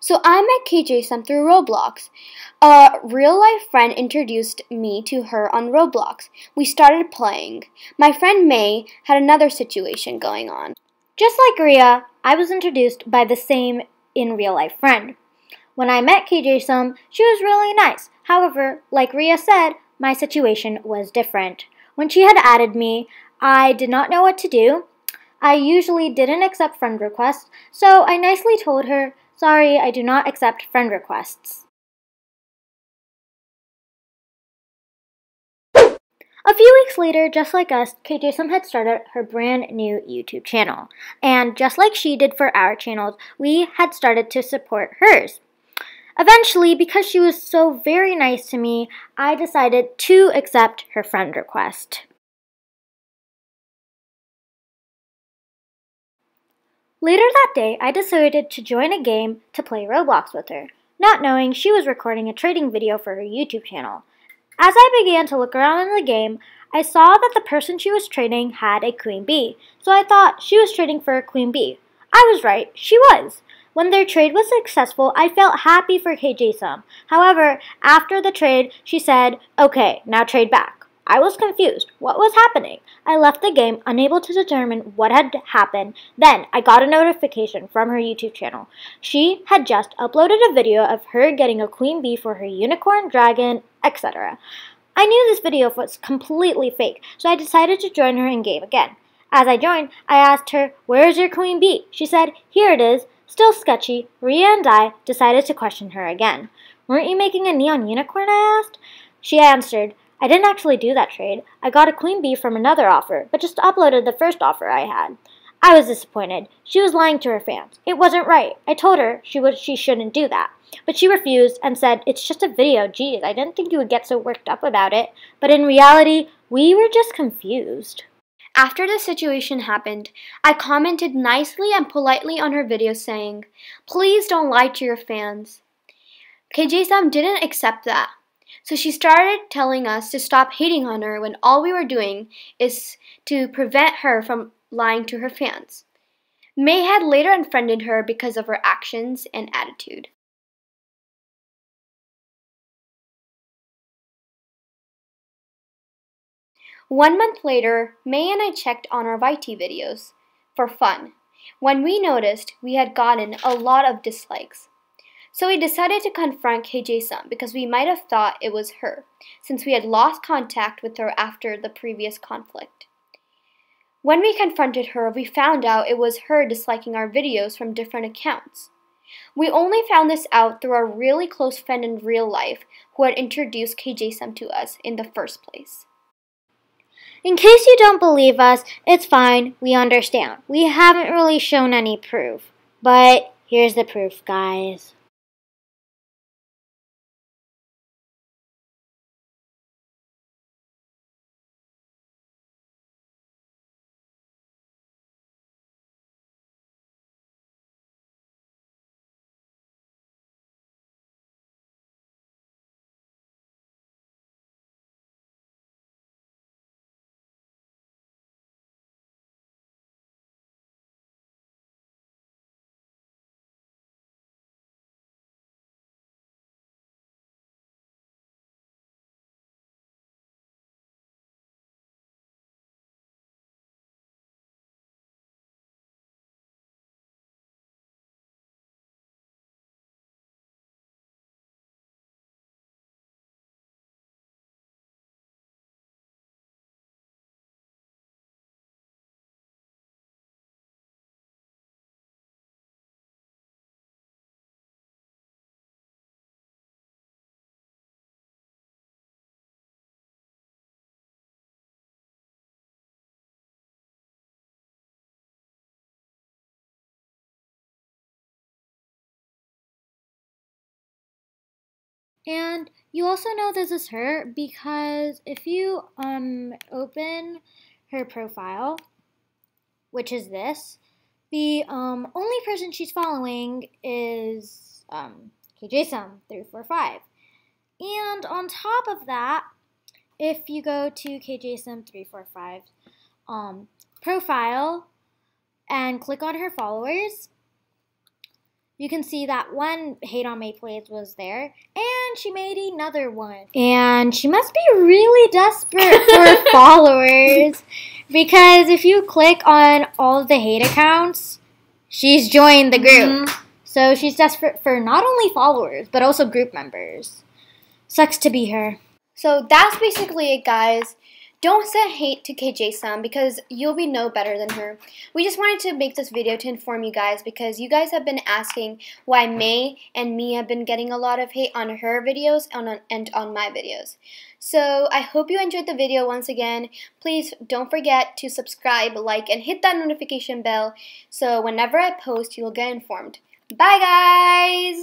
So I met KJ Sam through Roblox. A real life friend introduced me to her on Roblox. We started playing. My friend Mai had another situation going on. Just like Ria, I was introduced by the same in real life friend. When I met KJ Sum, she was really nice. However, like Ria said, my situation was different. When she had added me, I did not know what to do. I usually didn't accept friend requests, so I nicely told her Sorry, I do not accept friend requests. A few weeks later, just like us, KJ Sum had started her brand new YouTube channel. And just like she did for our channels, we had started to support hers. Eventually, because she was so very nice to me, I decided to accept her friend request. Later that day, I decided to join a game to play Roblox with her, not knowing she was recording a trading video for her YouTube channel. As I began to look around in the game, I saw that the person she was trading had a queen bee, so I thought she was trading for a queen bee. I was right, she was. When their trade was successful, I felt happy for KJ Sum. However, after the trade, she said, okay, now trade back. I was confused. What was happening? I left the game unable to determine what had happened. Then I got a notification from her YouTube channel. She had just uploaded a video of her getting a queen bee for her unicorn, dragon, etc. I knew this video was completely fake, so I decided to join her in game again. As I joined, I asked her, Where is your queen bee? She said, Here it is. Still sketchy, Ria and I decided to question her again. Weren't you making a neon unicorn? I asked. She answered, I didn't actually do that trade. I got a queen bee from another offer, but just uploaded the first offer I had. I was disappointed. She was lying to her fans. It wasn't right. I told her she she shouldn't do that. But she refused and said, It's just a video. Geez, I didn't think you would get so worked up about it. But in reality, we were just confused. After the situation happened, I commented nicely and politely on her video saying, Please don't lie to your fans. KJ Sam didn't accept that. So she started telling us to stop hating on her when all we were doing is to prevent her from lying to her fans. Mai had later unfriended her because of her actions and attitude. One month later, Mai and I checked on our Viti videos for fun when we noticed we had gotten a lot of dislikes. So we decided to confront KJ Sum because we might have thought it was her, since we had lost contact with her after the previous conflict. When we confronted her, we found out it was her disliking our videos from different accounts. We only found this out through our really close friend in real life who had introduced KJ Sum to us in the first place. In case you don't believe us, it's fine, we understand. We haven't really shown any proof. But here's the proof, guys. And you also know this is her because if you um, open her profile, which is this, the um, only person she's following is um, KJSum345. And on top of that, if you go to KJSum345 um, profile and click on her followers, you can see that one Hate on Mai Plays was there, and she made another one. And she must be really desperate for followers because if you click on all the hate accounts, she's joined the group. Mhm. So she's desperate for not only followers, but also group members. Sucks to be her. So that's basically it, guys. Don't send hate to KJ Sam because you'll be no better than her. We just wanted to make this video to inform you guys because you guys have been asking why Mai and me have been getting a lot of hate on her videos and on, and on my videos. So I hope you enjoyed the video once again. Please don't forget to subscribe, like, and hit that notification bell so whenever I post, you'll get informed. Bye, guys!